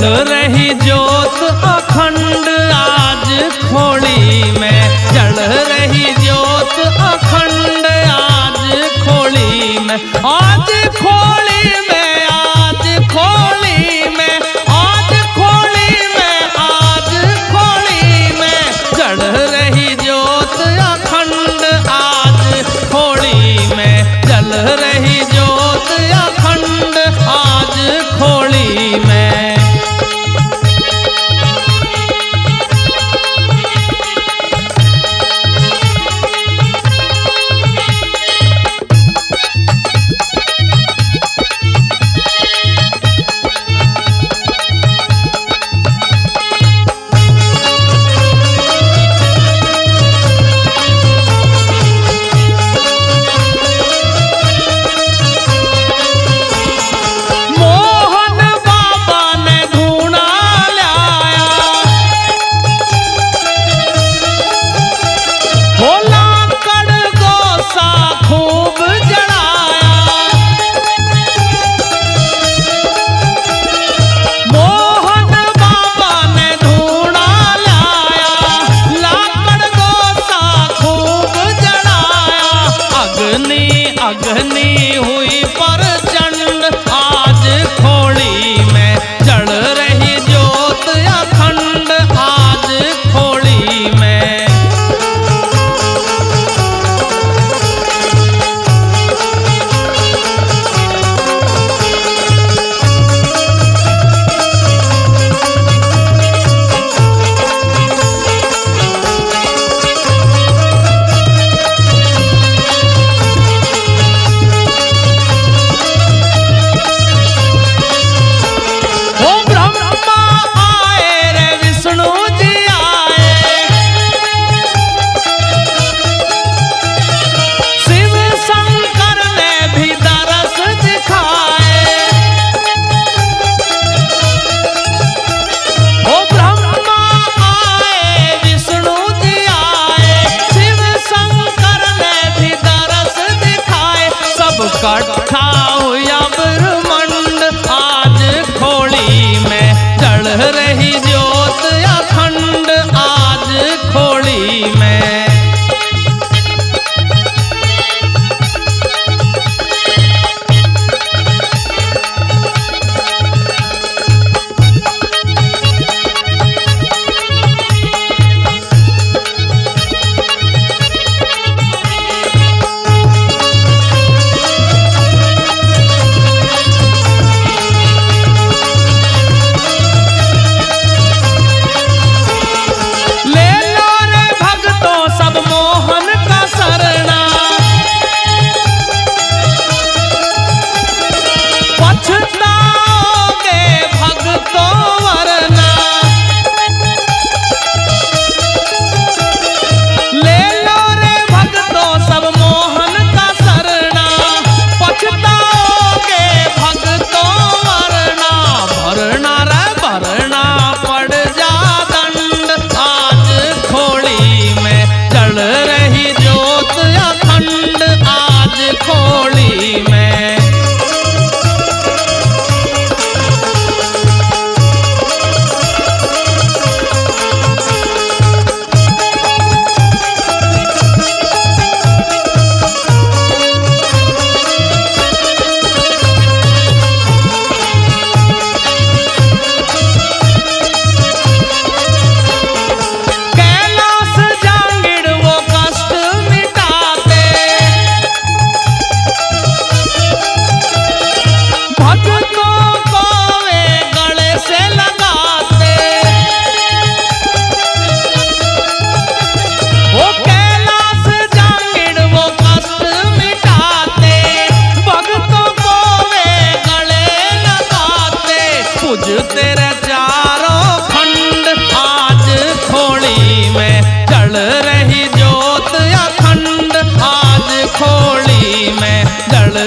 जल रही जोत अखंड अग्नि हो ही ज्योत अखंड तेरे चारों खंड आज खोली में जल रही ज्योत अखंड आज खोली में जल